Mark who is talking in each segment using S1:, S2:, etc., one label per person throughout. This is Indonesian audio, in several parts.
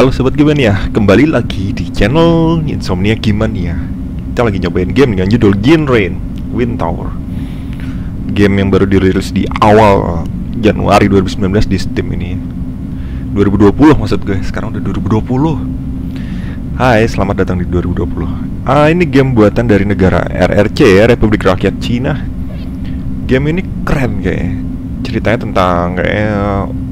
S1: Halo sobat gimana ya, kembali lagi di channel Insomnia Gimana ya Kita lagi nyobain game dengan judul Rain Wind Tower. Game yang baru dirilis di awal Januari 2019 di Steam ini. 2020 maksud gue, sekarang udah 2020 Hai, selamat datang di 2020 Ah, ini game buatan dari negara RRC ya, Republik Rakyat Cina. Game ini keren kayaknya. Ceritanya tentang kayak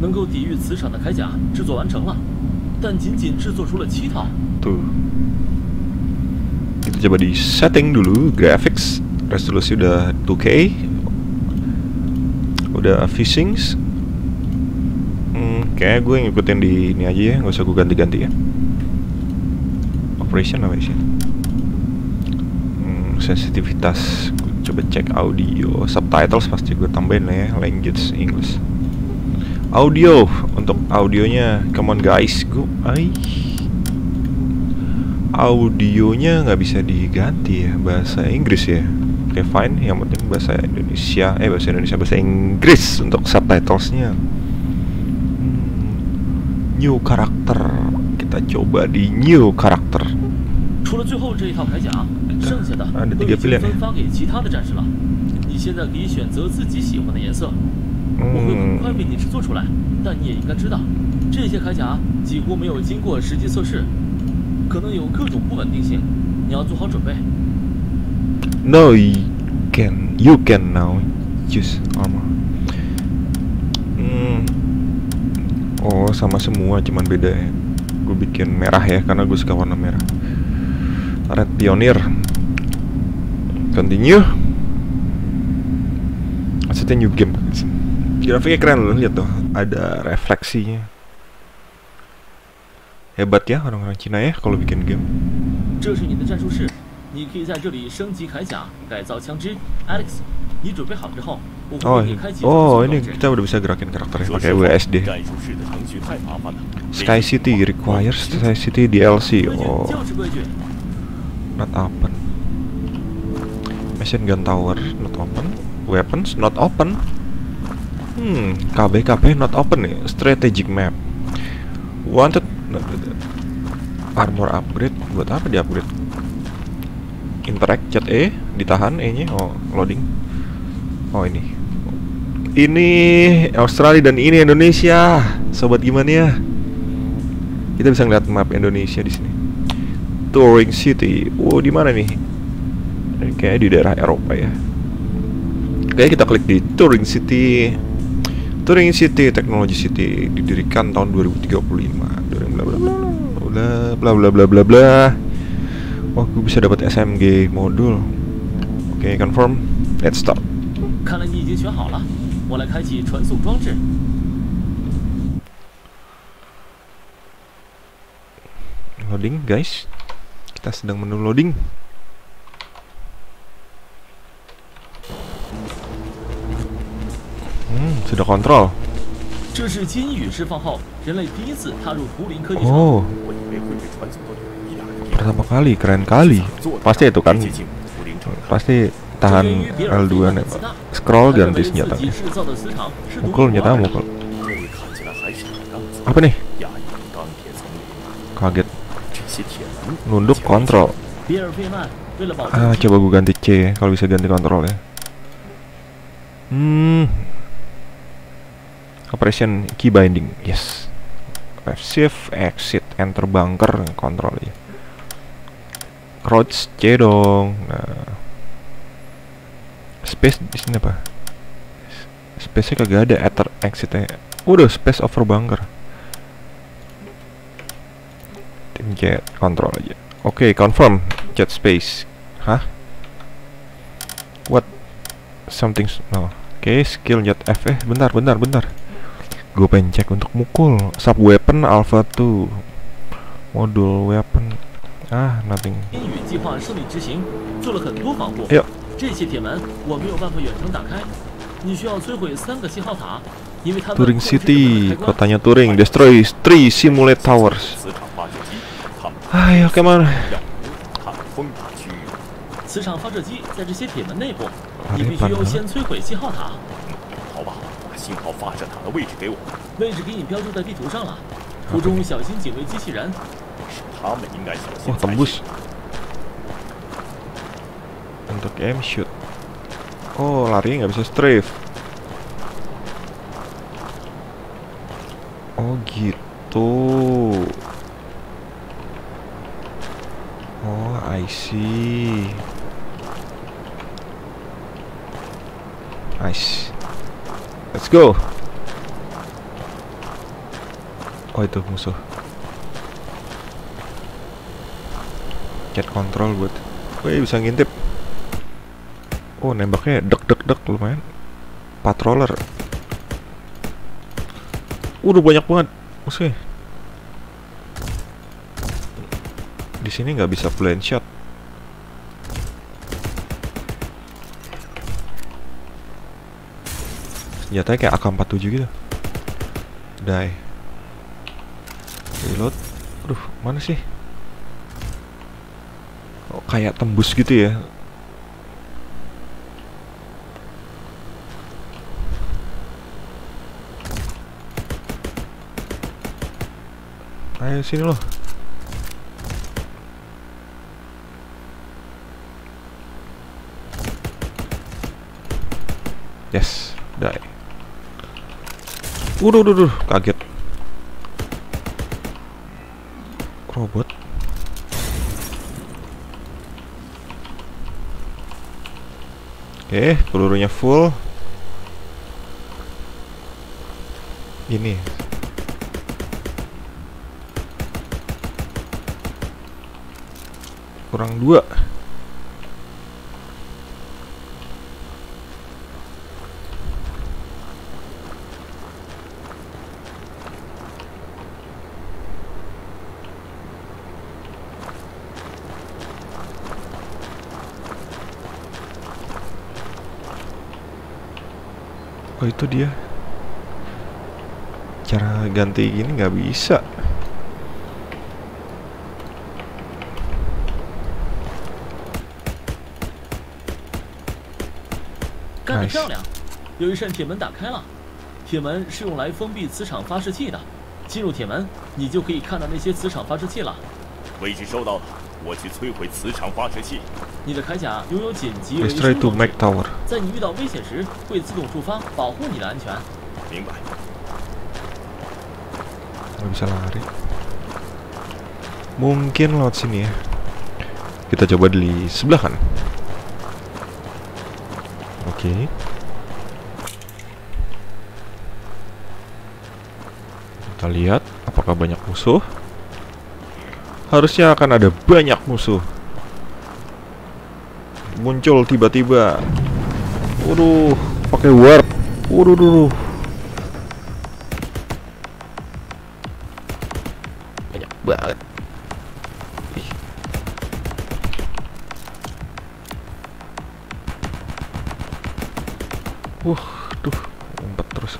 S2: 能够抵御磁场的铠甲制作完成了，但仅仅制作出了七套。
S1: Tuh Kita coba di setting dulu Graphics Resolusi udah 2K Udah Fishings hmm, Kayaknya gue ngikutin di ini aja ya Gak usah gue ganti-ganti ya Operation apa sih hmm, Sensitivitas Gue coba cek audio Subtitles pasti gue tambahin lah ya Language English audio. Untuk audionya come on guys. Gue ai. Audionya nggak bisa diganti ya bahasa Inggris ya. Oke okay, fine. Yang penting bahasa Indonesia eh bahasa Indonesia bahasa Inggris untuk subtitlesnya. Hmm, new karakter kita coba di new karakter
S2: nah,
S1: ada tiga pilihan
S2: ya. 发给其他的战士了。你现在可以选择自己喜欢的颜色，我会很快为你制作出来。但你也应该知道，这些铠甲几乎没有经过实际测试，可能有各种不稳定性，你要做好准备。
S1: no you can you can now use armor hmm. oh sama semua cuman beda ya gue bikin merah ya karena gue suka warna merah red pioneer continue maksudnya new game grafiknya keren loh lihat tuh ada refleksinya hebat ya orang-orang Cina ya kalau bikin game
S2: 这是你的战术室，你可以在这里升级铠甲、改造枪支。Alex，你准备好之后，我
S1: oh
S2: 会为你开启
S1: oh
S2: 传
S1: ini
S2: 送装置
S1: kita udah bisa gerakin karakternya
S3: 说
S1: pakai
S3: 实话
S1: WSD
S3: 战术室的程序太麻烦了。
S1: Sky City requires Sky City DLC
S2: 规矩
S1: oh
S2: 就是规矩。
S1: not open Machine gun tower not open Weapons not open Hmm KB KB not open nih Strategic map Wanted Armor upgrade Buat apa di upgrade Interact chat E Ditahan E nya Oh loading Oh ini Ini Australia dan ini Indonesia Sobat gimana ya Kita bisa ngeliat map Indonesia di sini Touring City. Wow, di mana nih? Kayaknya di daerah Eropa ya. Oke, kita klik di Touring City. Touring City Technology City didirikan tahun 2035. Bla bla bla bla bla bla bla bla bla. Wah, gue bisa dapat SMG modul. Oke, confirm. Let's start.
S2: 看来你已经选好了，我来开启传送装置。
S1: Loading, guys. Kita sedang menunggu loading. Udah kontrol. Oh. Pertama kali, keren kali. Pasti itu kan. Pasti tahan L2
S2: nembak.
S1: Scroll ganti senjatanya. Mukul
S2: senjata
S1: mukul. Apa nih? Kaget. Nunduk kontrol. Ah, coba gue ganti C kalau bisa ganti kontrol ya. Hmm, Operation key binding. Yes. Left shift, exit, enter bunker, kontrol ya. Crouch C dong. Nah. Space di sini apa? Space-nya kagak ada, enter exitnya. Udah space over bunker. Tim kontrol aja. Oke, confirm. Chat space. Hah? What? Something no. Oke, skill jet F eh bentar bentar bentar. Gue pengen cek untuk mukul. Sub weapon alpha 2. modul weapon ah nothing
S2: 天宇计划顺利执行，做了很多防护。
S1: Yuk.
S2: 这些铁门我没有办法远程打开，你需要摧毁三个信号塔，因为它们
S1: Turing
S2: 控制着
S1: City
S2: 门的开关
S1: kotanya Turing destroy three simulate towers
S3: 磁场发射机，他们
S1: ayo kemana
S3: 要看风塔区域。
S2: 磁场发射机在这些铁门内部，
S1: Hari
S2: 你必须
S1: pan
S2: 优
S1: banget.
S2: 先摧毁信号塔。
S3: 信号发射塔的位置给我，
S2: 位置给你标注在地图上了，途中小心警卫机器人。
S3: 是他们应该小心
S1: wah
S3: 才
S1: tembus
S3: 是。
S1: untuk aim shoot oh lari nggak bisa strafe oh gitu oh I see nice let's go. Oh itu musuh. Cat control buat Wih bisa ngintip. Oh nembaknya dek dek dek lumayan. Patroller. Udah banyak banget musuhnya. Di sini nggak bisa blind shot senjatanya kayak AK47 gitu. Die reload. Aduh mana sih? Oh, kayak tembus gitu ya? Ayo sini loh. Yes die Waduh, waduh, waduh, kaget robot Oke, pelurunya full. Ini. Kurang dua. Oh itu dia Cara ganti gini nggak bisa
S2: 干得
S1: Nice
S2: 漂亮！有一扇铁门打开了，铁门是用来封闭磁场发射器的。进入铁门，你就可以看到那些磁场发射器了。
S3: 位置收到了， 我去摧毁磁场发射器。
S2: 你的铠甲拥有紧急维
S1: Let's
S2: 修
S1: try to
S2: 装
S1: make
S2: 置，
S1: tower
S2: 在你遇到危险时会自动触发，保护你的安全。
S3: 明白。
S1: nggak bisa lari Mungkin lewat sini ya Kita coba di sebelah kan Oke Kita lihat apakah banyak musuh Harusnya akan ada banyak musuh Muncul tiba-tiba Waduh pakai warp Waduh duh, duh. banyak banget. Wah, duh, ngumpet terus.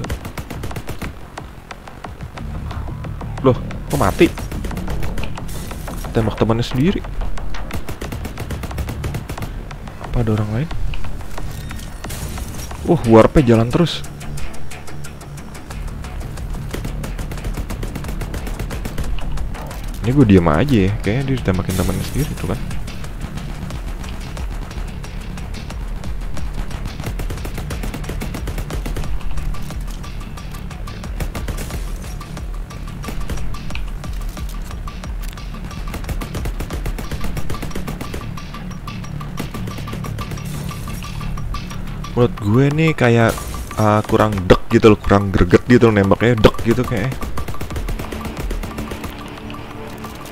S1: Loh, kok mati? Tembak temannya sendiri. Apa ada orang lain? Uh, warpnya jalan terus. Ini gue diam aja ya, kayaknya dia ditembakin temannya sendiri tuh kan. Menurut gue nih kayak uh, kurang dek gitu loh, kurang greget gitu loh nembaknya dek gitu kayak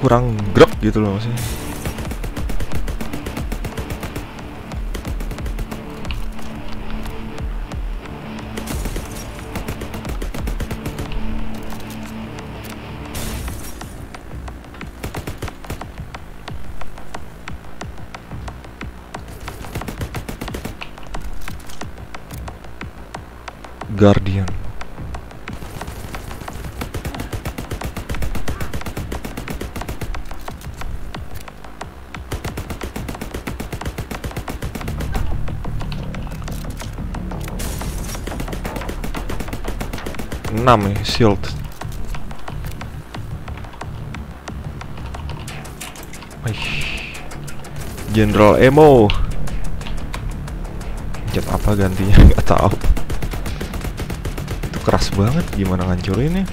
S1: kurang grek gitu loh maksudnya Guardian. Enam nih shield. General Emo. Jet apa gantinya nggak tahu. Keras banget gimana ngancurinnya?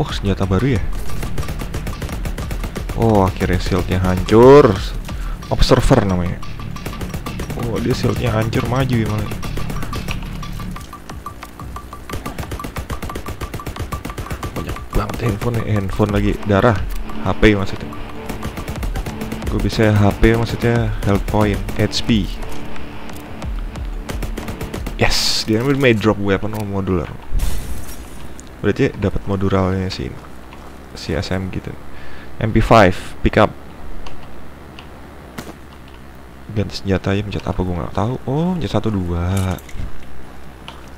S1: Oh senjata baru ya? Oh akhirnya shieldnya hancur. Observer namanya. Oh dia shieldnya hancur maju ya malah. Banyak banget handphone Handphone lagi darah HP maksudnya Gue bisa HP maksudnya health point HP Yes, dia may drop weapon or modular. Berarti dapat modularnya si si SM gitu. MP5 pick up. Ganti senjata aja pencet apa gue nggak tahu. Oh, pencet satu dua.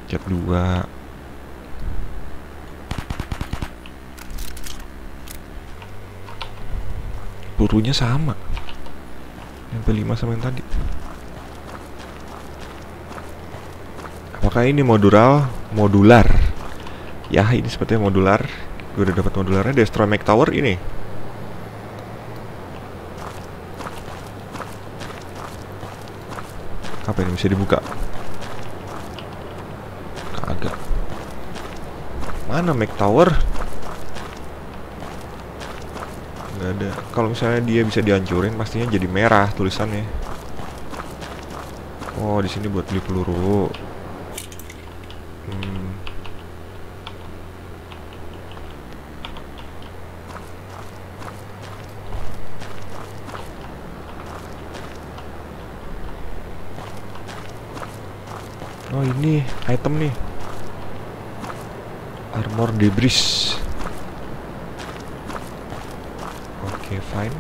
S1: Pencet dua. Pelurunya sama. MP5 sama yang tadi. Apakah ini modular? Modular. Ya, ini sepertinya modular. Gue udah dapat modularnya Destroy Mac Tower ini. Apa ini bisa dibuka? Kagak. Mana Mac Tower? Nggak ada. Kalau misalnya dia bisa dihancurin, pastinya jadi merah tulisannya. Oh, di sini buat beli peluru. Hmm. Oh ini item nih Armor debris Oke fine.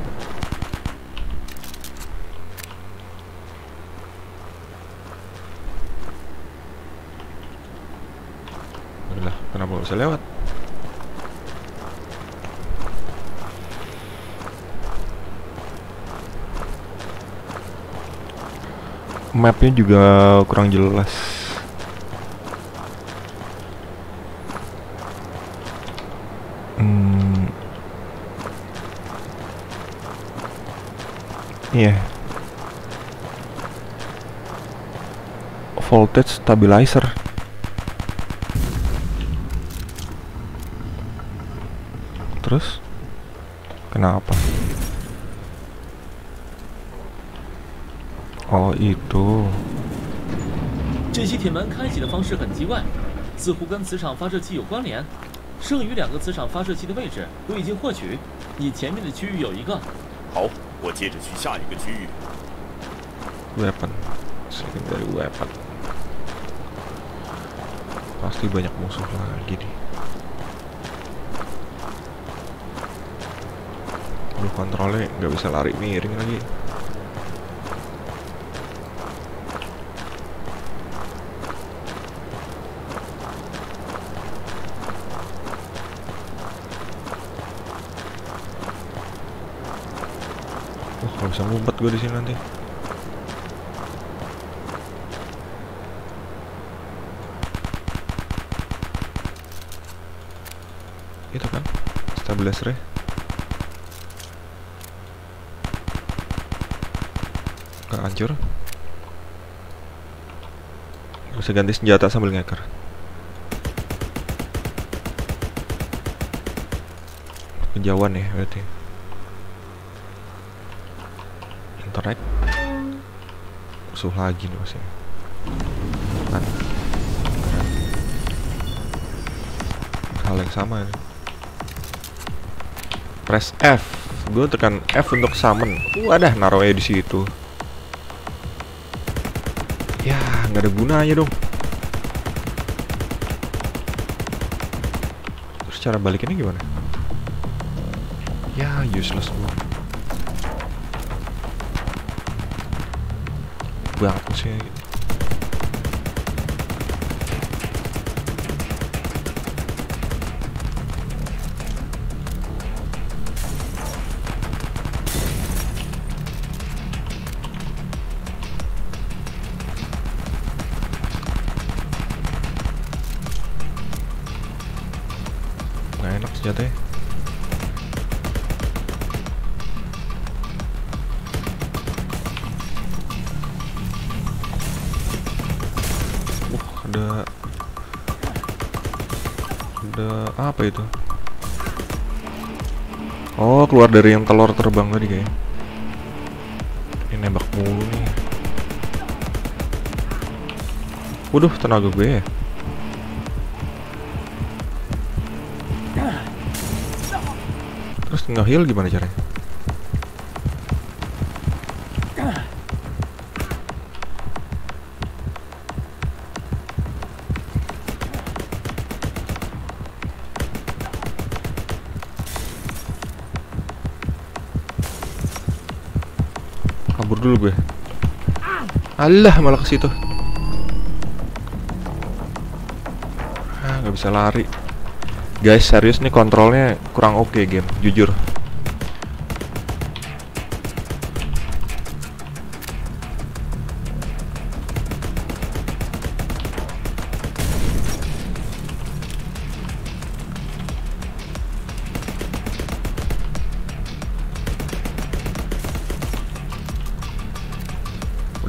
S1: Udah kenapa nggak bisa lewat? Mapnya juga kurang jelas. Hmm. Iya. Voltage stabilizer. Terus? Kenapa? Oh, itu.
S2: 这些铁门开启的方式很奇怪，似乎跟磁场发射器有关联。剩余两个磁场发射器的位置都已经获取，你前面的区域有一个。
S3: 好， 我接着去下一个区域。
S1: weapon secondary weapon pasti banyak musuh lagi nih lu kontrolnya nggak bisa lari miring lagi Ngumpet gue di sini nanti. itu kan stabilizernya nggak hancur. Bisa ganti senjata sambil ngeker. Kejauhan ya berarti interact musuh lagi nih masih kan. Hal yang sama ini. Press F. Gue tekan F untuk summon. Wadah naruhnya di situ. Ya nggak ada gunanya dong. Terus cara balikinnya gimana? Ya useless gue banget musuhnya nggak enak senjatanya Wah, ada apa itu? Oh, keluar dari yang telur terbang tadi kayaknya. Ini nembak mulu nih. Waduh, tenaga gue ya. Terus nge-heal gimana caranya? Dulu gue. Allah malah ke situ. Ah, nggak bisa lari. Guys, serius nih kontrolnya kurang oke game, jujur.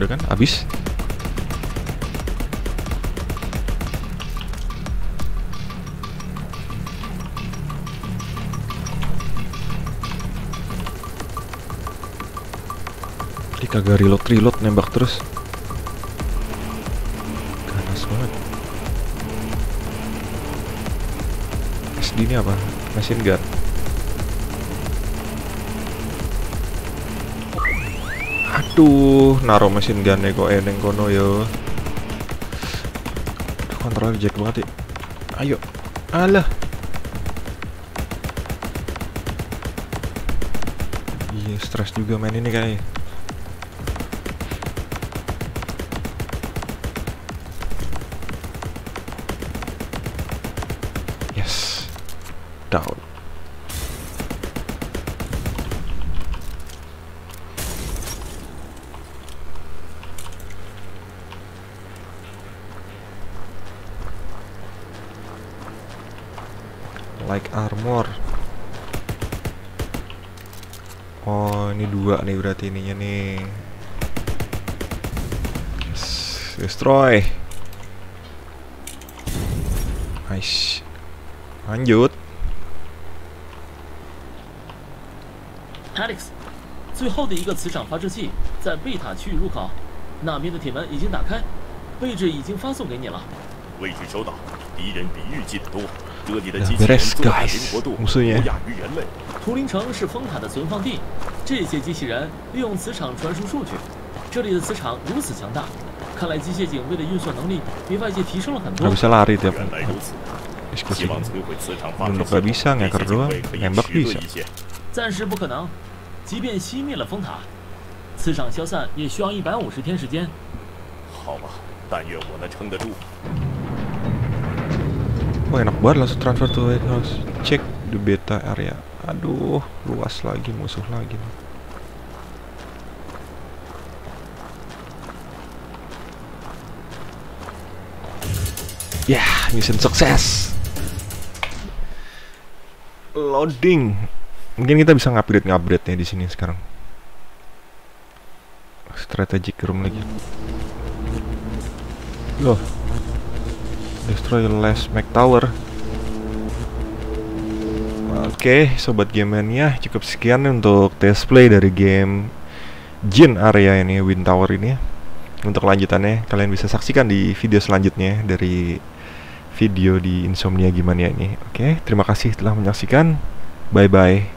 S1: Udah kan? Abis? Dia kagak reload reload nembak terus. Ganas banget. SD ini apa? Machine gun. Aduh, naro mesin gun kok eneng kono yo. Kontrol jack banget ya. Ayo. Alah. Iya, stres juga main ini kayaknya. Yes. Down like armor oh ini dua nih berarti ininya nih yes, destroy nice lanjut
S2: ，Alex，最后的一个磁场发射器在贝塔区域入口，那边的铁门已经打开，位置已经发送给你了。
S3: 位置收到，敌人比预计的多， 这里的机器人战
S1: guys
S3: 灵活度不亚于人类。
S2: 图灵城是风塔的存放地，这些机器人利用磁场传输数据。这里的磁场如此强大，看来机械警卫的运算能力比外界提升了很多
S3: 原来如此希望摧毁磁场发射
S1: ngeker
S3: 些警卫可以得
S1: bisa
S3: 一些。
S2: 暂时不可能，即便熄灭了风塔，磁场消散也需要一百五十天时间。
S3: 好吧，但愿我能撑得住。
S1: Wah enak banget langsung transfer tuh harus cek di beta area. Aduh, luas lagi musuh lagi. nih. Ya, mission sukses. Loading. Mungkin kita bisa ngupgrade ngupgrade nya di sini sekarang. Strategic room lagi. Loh, Destroy last Mac Tower. Oke, sobat gamenya cukup sekian untuk test play dari game Jin area ini, Wind Tower ini. Untuk lanjutannya kalian bisa saksikan di video selanjutnya dari video di Insomnia gimana ini. Oke, terima kasih telah menyaksikan. Bye bye.